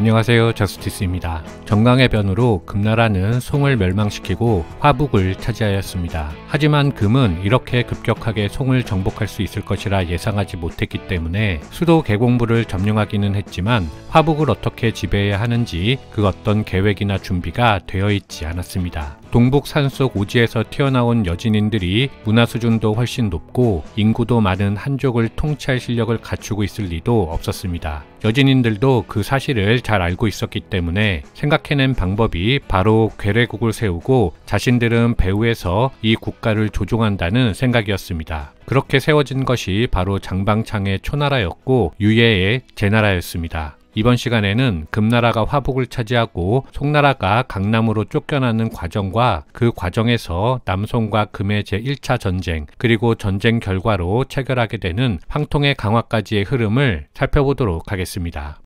안녕하세요 저스티스입니다. 정강의 변으로 금나라는 송을 멸망시키고 화북을 차지하였습니다. 하지만 금은 이렇게 급격하게 송을 정복할 수 있을 것이라 예상하지 못했기 때문에 수도 개공부를 점령하기는 했지만 화북을 어떻게 지배해야 하는지 그 어떤 계획이나 준비가 되어 있지 않았습니다. 동북 산속 오지에서 튀어나온 여진인들이 문화 수준도 훨씬 높고 인구도 많은 한족을 통치할 실력을 갖추고 있을 리도 없었습니다. 여진인들도 그 사실을 잘 알고 있었기 때문에 생각해낸 방법이 바로 괴뢰국을 세우고 자신들은 배후에서 이 국가를 조종한다는 생각이었습니다. 그렇게 세워진 것이 바로 장방창의 초나라였고 유예의 제나라였습니다. 이번 시간에는 금나라가 화북을 차지하고 송나라가 강남으로 쫓겨나는 과정과 그 과정에서 남송과 금의 제1차 전쟁 그리고 전쟁 결과로 체결하게 되는 황통의 강화까지의 흐름을 살펴보도록 하겠습니다.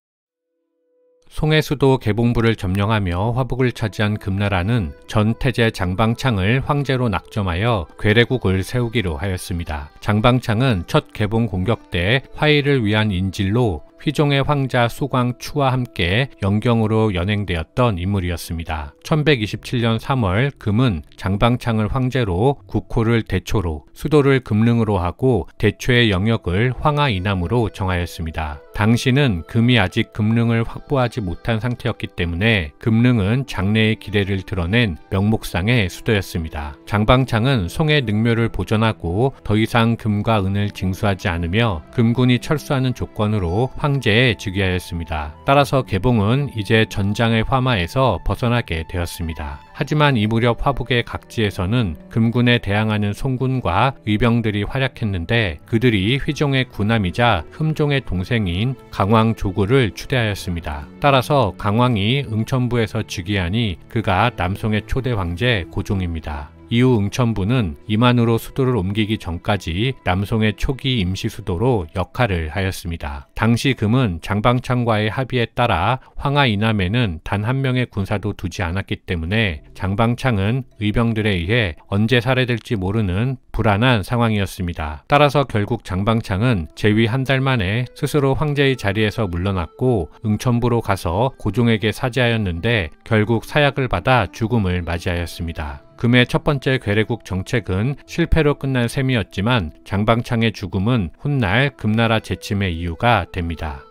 송해 수도 개봉부를 점령하며 화북을 차지한 금나라는 전 태제 장방창을 황제로 낙점하여 괴뢰국을 세우기로 하였습니다. 장방창은 첫 개봉 공격 때 화의를 위한 인질로 휘종의 황자 수광 추와 함께 영경으로 연행되었던 인물이었습니다. 1127년 3월 금은 장방창을 황제로 국호를 대초로 수도를 금릉으로 하고 대초의 영역을 황하 이남으로 정하였습니다. 당시는 금이 아직 금릉을 확보하지 못한 상태였기 때문에 금릉은 장래의 기대를 드러낸 명목상의 수도였습니다. 장방창은 송의 능묘를 보존하고 더 이상 금과 은을 징수하지 않으며 금군이 철수하는 조건으로 황제에 즉위하였습니다. 따라서 개봉은 이제 전장의 화마에서 벗어나게 되었습니다. 하지만 이 무렵 화북의 각지에서는 금군에 대항하는 송군과 의병들이 활약했는데 그들이 휘종의 군함이자 흠종의 동생인 강왕 조구를 추대하였습니다. 따라서 강왕이 응천부에서 즉위하니 그가 남송의 초대 황제 고종입니다. 이후 응천부는 이만으로 수도를 옮기기 전까지 남송의 초기 임시 수도로 역할을 하였습니다. 당시 금은 장방창과의 합의에 따라 황하 이남에는 단 한 명의 군사도 두지 않았기 때문에 장방창은 의병들에 의해 언제 살해될지 모르는 불안한 상황이었습니다. 따라서 결국 장방창은 재위 한 달 만에 스스로 황제의 자리에서 물러났고 응천부로 가서 고종에게 사죄하였는데 결국 사약을 받아 죽음을 맞이하였습니다. 금의 첫 번째 괴뢰국 정책은 실패로 끝난 셈이었지만 장방창의 죽음은 훗날 금나라 재침의 이유가 됩니다.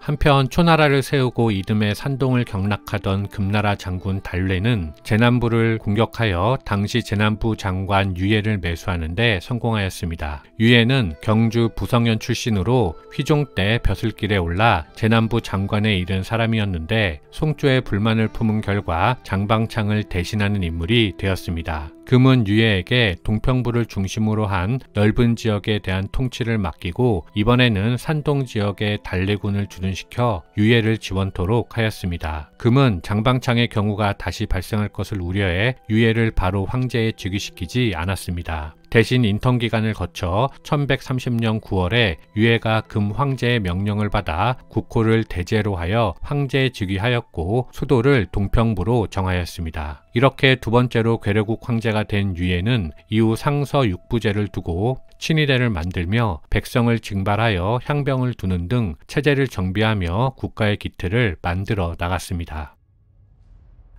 한편 초나라를 세우고 이듬해 산동을 경락하던 금나라 장군 달뢰는 제남부를 공격하여 당시 제남부 장관 유예를 매수하는데 성공하였습니다. 유예는 경주 부성현 출신으로 휘종 때 벼슬길에 올라 제남부 장관에 이른 사람이었는데 송조의 불만을 품은 결과 장방창을 대신하는 인물이 되었습니다. 금은 유예에게 동평부를 중심으로 한 넓은 지역에 대한 통치를 맡기고 이번에는 산동 지역에 달래군을 주둔시켜 유예를 지원토록 하였습니다. 금은 장방창의 경우가 다시 발생할 것을 우려해 유예를 바로 황제에 즉위시키지 않았습니다. 대신 인턴 기간을 거쳐 1130년 9월에 유해가 금 황제의 명령을 받아 국호를 대제로 하여 황제에 즉위하였고 수도를 동평부로 정하였습니다. 이렇게 두 번째로 괴뢰국 황제가 된 유해는 이후 상서 육부제를 두고 친위대를 만들며 백성을 징발하여 향병을 두는 등 체제를 정비하며 국가의 기틀을 만들어 나갔습니다.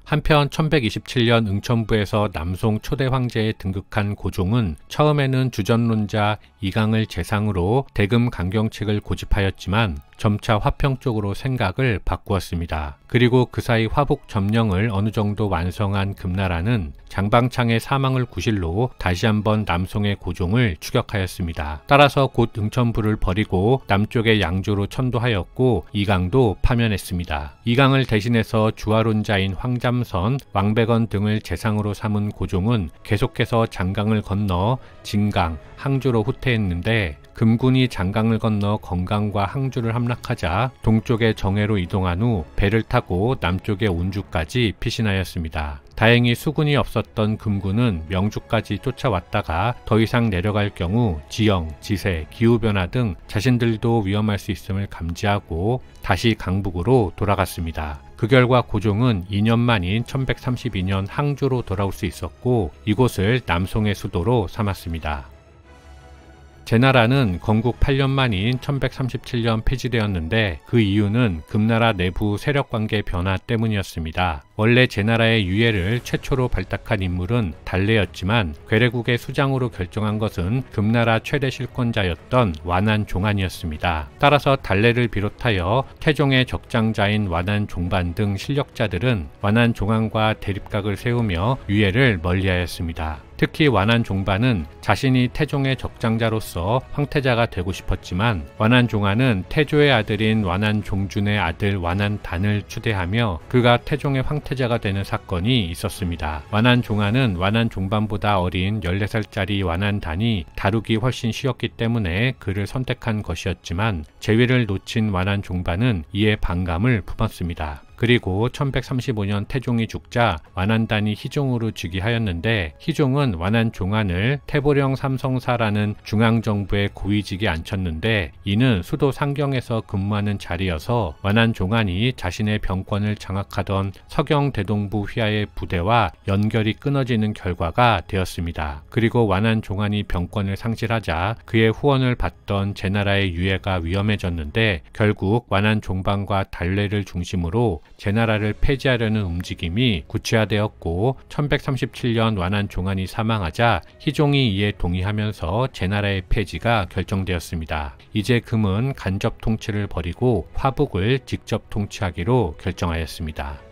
한편 1127년 응천부에서 남송 초대 황제에 등극한 고종은 처음에는 주전론자 이강을 재상으로 대금 강경책을 고집하였지만 점차 화평 쪽으로 생각을 바꾸었습니다. 그리고 그 사이 화북 점령을 어느 정도 완성한 금나라는 장방창의 사망을 구실로 다시 한번 남송의 고종을 추격하였습니다. 따라서 곧 응천부를 버리고 남쪽의 양조로 천도하였고 이강도 파면했습니다. 이강을 대신해서 주화론자인 황잠선, 왕백원 등을 재상으로 삼은 고종은 계속해서 장강을 건너 진강, 항주로 후퇴했는데 금군이 장강을 건너 건강과 항주를 함락하자 동쪽의 정해로 이동한 후 배를 타고 남쪽의 온주까지 피신하였습니다. 다행히 수군이 없었던 금군은 명주까지 쫓아왔다가 더 이상 내려갈 경우 지형, 지세, 기후변화 등 자신들도 위험할 수 있음을 감지하고 다시 강북으로 돌아갔습니다. 그 결과 고종은 2년 만인 1132년 항주로 돌아올 수 있었고 이곳을 남송의 수도로 삼았습니다. 제나라는 건국 8년 만인 1137년 폐지되었는데 그 이유는 금나라 내부 세력 관계 변화 때문이었습니다. 원래 제나라의 유해를 최초로 발탁한 인물은 달레였지만 괴뢰국의 수장으로 결정한 것은 금나라 최대 실권자였던 완한 종안이었습니다. 따라서 달레를 비롯하여 태종의 적장자인 완한 종반 등 실력자들은 완한 종안과 대립각을 세우며 유해를 멀리하였습니다. 특히 완한 종반은 자신이 태종의 적장자로서 황태자가 되고 싶었지만 완한 종안은 태조의 아들인 완한 종준의 아들 완한 단을 추대하며 그가 태종의 황태자가 되는 사건이 있었습니다. 완한 종안은 완한 종반보다 어린 14살짜리 완한 단이 다루기 훨씬 쉬웠기 때문에 그를 선택한 것이었지만 재위를 놓친 완한 종반은 이에 반감을 품었습니다. 그리고 1135년 태종이 죽자 완한단이 희종으로 즉위하였는데 희종은 완한 종안을 태보령 삼성사라는 중앙정부의 고위직에 앉혔는데 이는 수도 상경에서 근무하는 자리여서 완한 종안이 자신의 병권을 장악하던 서경 대동부 휘하의 부대와 연결이 끊어지는 결과가 되었습니다. 그리고 완한 종안이 병권을 상실하자 그의 후원을 받던 제나라의 유해가 위험해졌는데 결국 완한 종방과 달래를 중심으로 제나라를 폐지하려는 움직임이 구체화되었고 1137년 완한 종안이 사망하자 희종이 이에 동의하면서 제나라의 폐지가 결정되었습니다. 이제 금은 간접 통치를 버리고 화북을 직접 통치하기로 결정하였습니다.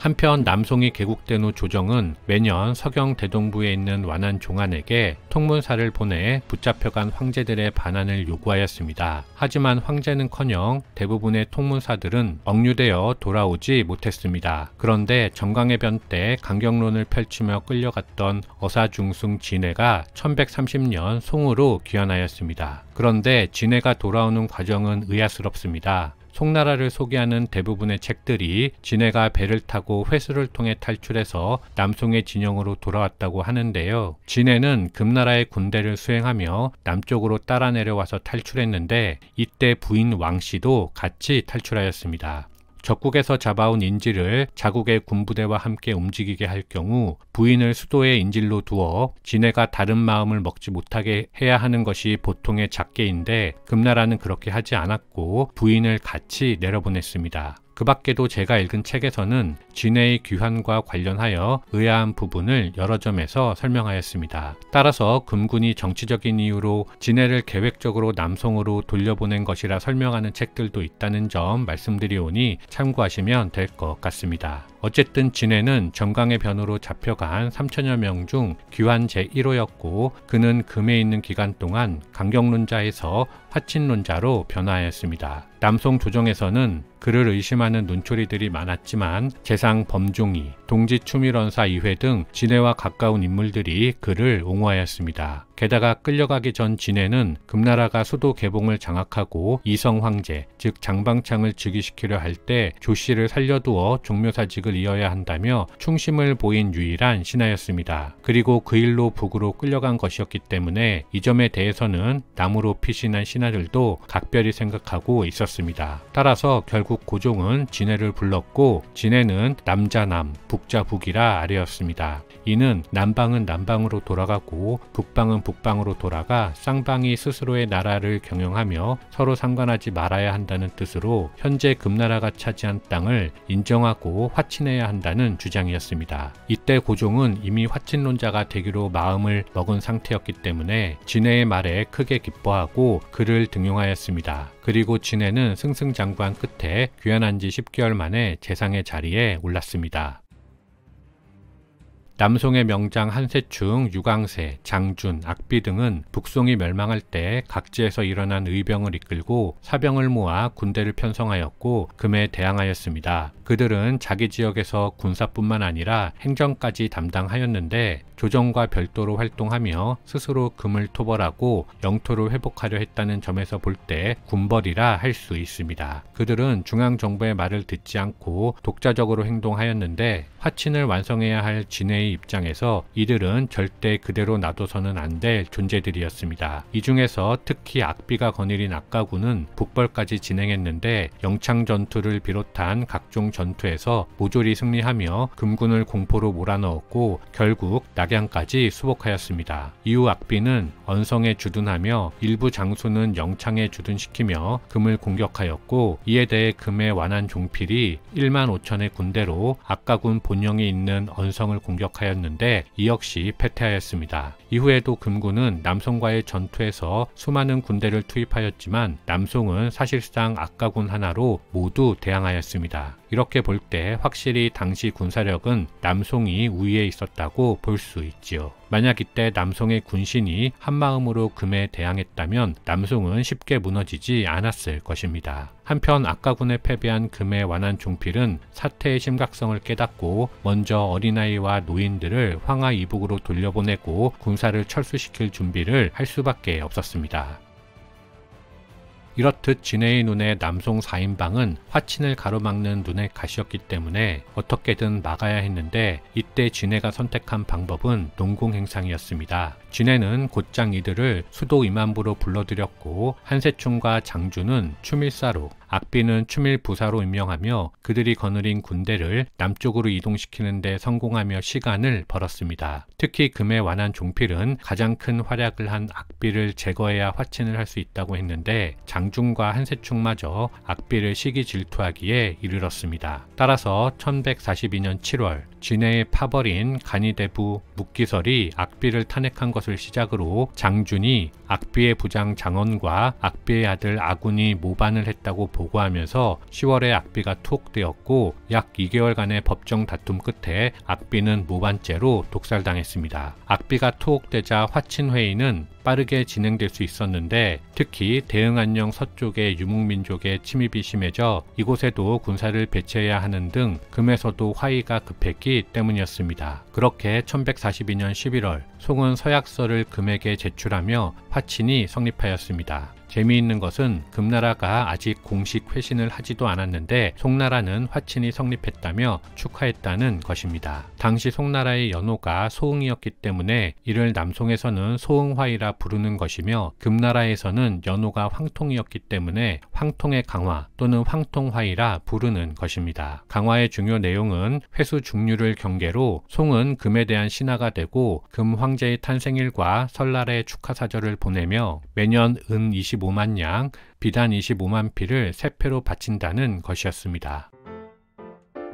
한편 남송이 개국된 후 조정은 매년 서경 대동부에 있는 완한 종안에게 통문사를 보내 붙잡혀간 황제들의 반환을 요구하였습니다. 하지만 황제는커녕 대부분의 통문사들은 억류되어 돌아오지 못했습니다. 그런데 정강의 변때 강경론을 펼치며 끌려갔던 어사중승 진해가 1130년 송으로 귀환하였습니다. 그런데 진해가 돌아오는 과정은 의아스럽습니다. 송나라를 소개하는 대부분의 책들이 진해가 배를 타고 회수를 통해 탈출해서 남송의 진영으로 돌아왔다고 하는데요. 진해는 금나라의 군대를 수행하며 남쪽으로 따라 내려와서 탈출했는데 이때 부인 왕씨도 같이 탈출하였습니다. 적국에서 잡아온 인질을 자국의 군부대와 함께 움직이게 할 경우 부인을 수도의 인질로 두어 진해가 다른 마음을 먹지 못하게 해야 하는 것이 보통의 작계인데 금나라는 그렇게 하지 않았고 부인을 같이 내려보냈습니다. 그 밖에도 제가 읽은 책에서는 진해의 귀환과 관련하여 의아한 부분을 여러 점에서 설명하였습니다. 따라서 금군이 정치적인 이유로 진해를 계획적으로 남성으로 돌려보낸 것이라 설명하는 책들도 있다는 점 말씀드리오니 참고하시면 될 것 같습니다. 어쨌든 진해는 정강의 변으로 잡혀간 3천여 명 중 귀환 제1호였고 그는 금에 있는 기간 동안 강경론자에서 화친론자로 변화하였습니다. 남송 조정에서는 그를 의심하는 눈초리들이 많았지만 재상 범종이, 동지 추밀원사 이회 등 진해와 가까운 인물들이 그를 옹호하였습니다. 게다가 끌려가기 전 진해는 금나라가 수도 개봉을 장악하고 이성 황제, 즉 장방창을 즉위시키려 할 때 조씨를 살려두어 종묘사직을 이어야 한다며 충심을 보인 유일한 신하였습니다. 그리고 그 일로 북으로 끌려간 것이었기 때문에 이 점에 대해서는 나무로 피신한 신하들도 각별히 생각하고 있었습니다. 따라서 결국 고종은 진해를 불렀고 진해는 남자남, 북자북이라 아래였습니다. 이는 남방은 남방으로 돌아가고 북방은 북방으로 돌아가 쌍방이 스스로의 나라를 경영하며 서로 상관하지 말아야 한다는 뜻으로 현재 금나라가 차지한 땅을 인정하고 화친해야 한다는 주장이었습니다. 이때 고종은 이미 화친론자가 되기로 마음을 먹은 상태였기 때문에 진해의 말에 크게 기뻐하고 그를 등용하였습니다. 그리고 진해는 승승장구한 끝에 귀환한 지 10개월 만에 재상의 자리에 올랐습니다. 남송의 명장 한세충, 유광세, 장준, 악비 등은 북송이 멸망할 때 각지에서 일어난 의병을 이끌고 사병을 모아 군대를 편성하였고 금에 대항하였습니다. 그들은 자기 지역에서 군사뿐만 아니라 행정까지 담당하였는데 조정과 별도로 활동하며 스스로 금을 토벌하고 영토를 회복하려 했다는 점에서 볼 때 군벌이라 할 수 있습니다. 그들은 중앙정부의 말을 듣지 않고 독자적으로 행동하였는데 화친을 완성해야 할 진해의 입장에서 이들은 절대 그대로 놔둬서는 안 될 존재들이었습니다. 이 중에서 특히 악비가 거느린 악가군은 북벌까지 진행했는데 영창 전투를 비롯한 각종 전투에서 모조리 승리하며 금군을 공포로 몰아넣었고 결국 낙 낙양까지 수복하였습니다. 이후 악비는 언성에 주둔하며 일부 장수는 영창에 주둔시키며 금을 공격하였고 이에 대해 금의 완한 종필이 1만 5천의 군대로 악가군 본영에 있는 언성을 공격하였는데 이 역시 패퇴하였습니다. 이후에도 금군은 남송과의 전투에서 수많은 군대를 투입하였지만 남송은 사실상 악가군 하나로 모두 대항하였습니다. 이렇게 볼 때 확실히 당시 군사력은 남송이 우위에 있었다고 볼 수 있지요. 만약 이때 남송의 군신이 한마음으로 금에 대항했다면 남송은 쉽게 무너지지 않았을 것입니다. 한편 악가군에 패배한 금의 완한 종필은 사태의 심각성을 깨닫고 먼저 어린아이와 노인들을 황하 이북으로 돌려보내고 군사를 철수시킬 준비를 할 수밖에 없었습니다. 이렇듯 진해의 눈에 남송 4인방은 화친을 가로막는 눈의 가시였기 때문에 어떻게든 막아야 했는데 이때 진해가 선택한 방법은 농공행상이었습니다. 진해는 곧장 이들을 수도 임안부로 불러들였고 한세충과 장주는 추밀사로 악비는 추밀 부사로 임명하며 그들이 거느린 군대를 남쪽으로 이동시키는 데 성공하며 시간을 벌었습니다. 특히 금에 완한 종필은 가장 큰 활약을 한 악비를 제거해야 화친을 할 수 있다고 했는데 장중과 한세충마저 악비를 시기 질투하기에 이르렀습니다. 따라서 1142년 7월 진해에 파버린 간이대부 묵기설이 악비를 탄핵한 것을 시작으로 장준이 악비의 부장 장원과 악비의 아들 아군이 모반을 했다고 보고하면서 10월에 악비가 투옥되었고 약 2개월간의 법정 다툼 끝에 악비는 모반죄로 독살당했습니다. 악비가 투옥되자 화친회의는 빠르게 진행될 수 있었는데 특히 대응안녕 서쪽의 유목민족의 침입이 심해져 이곳에도 군사를 배치해야 하는 등 금에서도 화의가 급했기 때문이었습니다. 그렇게 1142년 11월 송은 서약서를 금에게 제출하며 화친이 성립하였습니다. 재미있는 것은 금나라가 아직 공식 회신을 하지도 않았는데 송나라는 화친이 성립했다며 축하했다는 것입니다. 당시 송나라의 연호가 소흥이었기 때문에 이를 남송에서는 소흥화이라 부르는 것이며 금나라에서는 연호가 황통이었기 때문에 황통의 강화 또는 황통화이라 부르는 것입니다. 강화의 중요 내용은 회수 중류를 경계로 송은 금에 대한 신하가 되고 금 황제의 탄생일과 설날의 축하사절을 보내며 매년 은 25. 25만 양, 비단 25만 피를 세패로 바친다는 것이었습니다.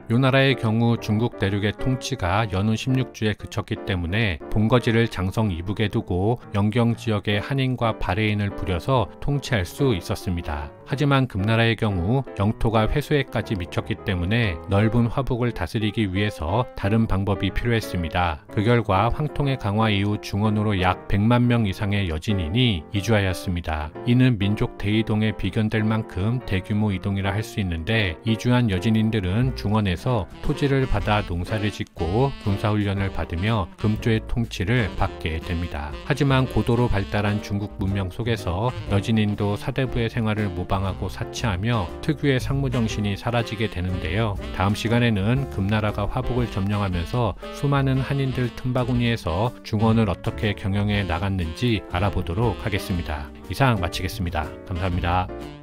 요 나라의 경우 중국 대륙의 통치가 연후 16주에 그쳤기 때문에 본거지를 장성 이북에 두고 영경 지역의 한인과 바레인을 부려서 통치할 수 있었습니다. 하지만 금나라의 경우 영토가 회수에까지 미쳤기 때문에 넓은 화북을 다스리기 위해서 다른 방법이 필요했습니다. 그 결과 황통의 강화 이후 중원으로 약 100만 명 이상의 여진인이 이주하였습니다. 이는 민족 대이동에 비견될 만큼 대규모 이동이라 할 수 있는데 이주한 여진인들은 중원에 서 토지를 받아 농사를 짓고 군사훈련을 받으며 금조의 통치를 받게 됩니다. 하지만 고도로 발달한 중국 문명 속에서 여진인도 사대부의 생활을 모방 모방하고 사치하며 특유의 상무정신이 사라지게 되는데요. 다음 시간에는 금나라가 화북을 점령하면서 수많은 한인들 틈바구니에서 중원을 어떻게 경영해 나갔는지 알아보도록 하겠습니다. 이상 마치겠습니다. 감사합니다.